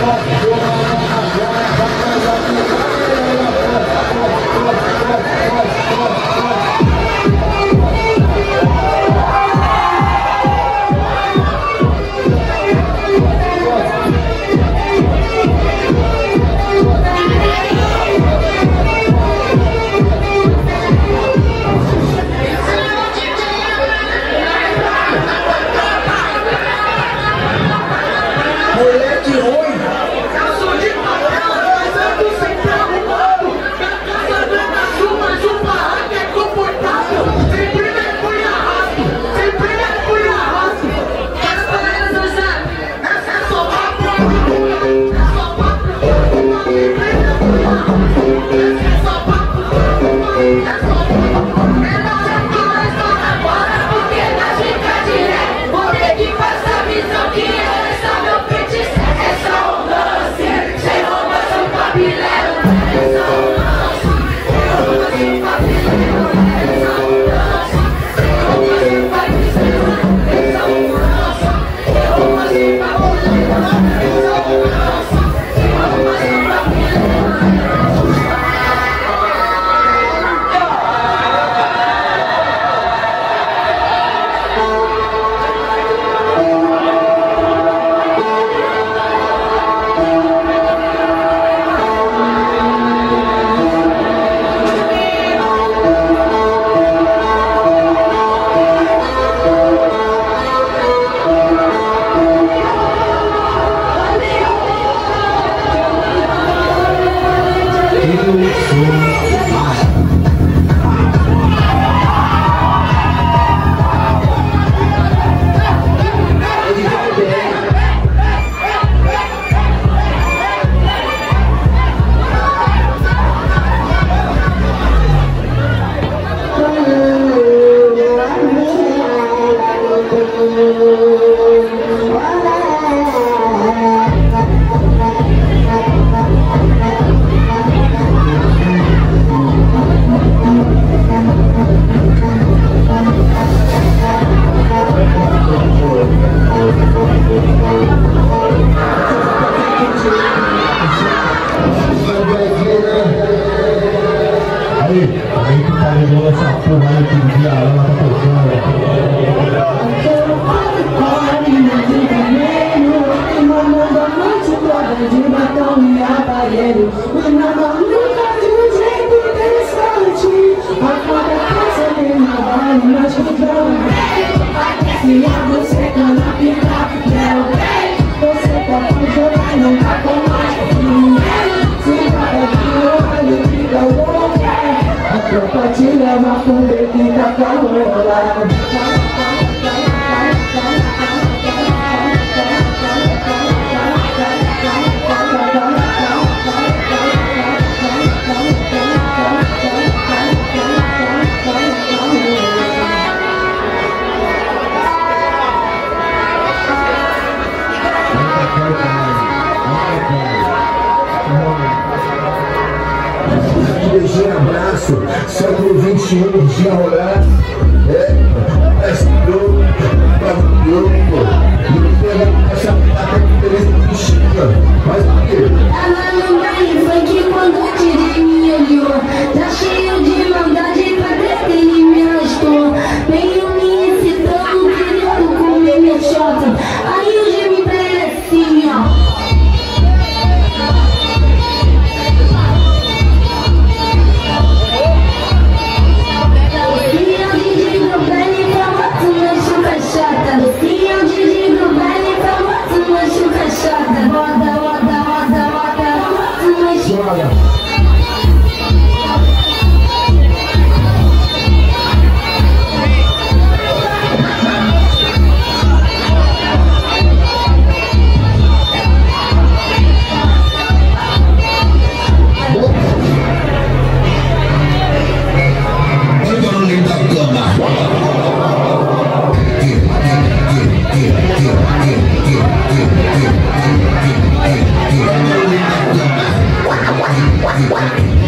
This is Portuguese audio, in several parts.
Mas one. fácil Século XXI, de rolar É, parece louco, bagulho louco E me pegando essa pata que beleza do Mas o quê?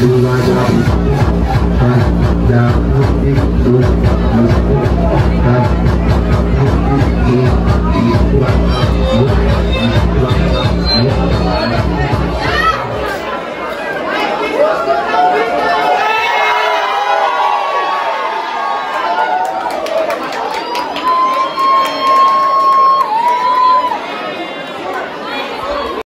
do my job.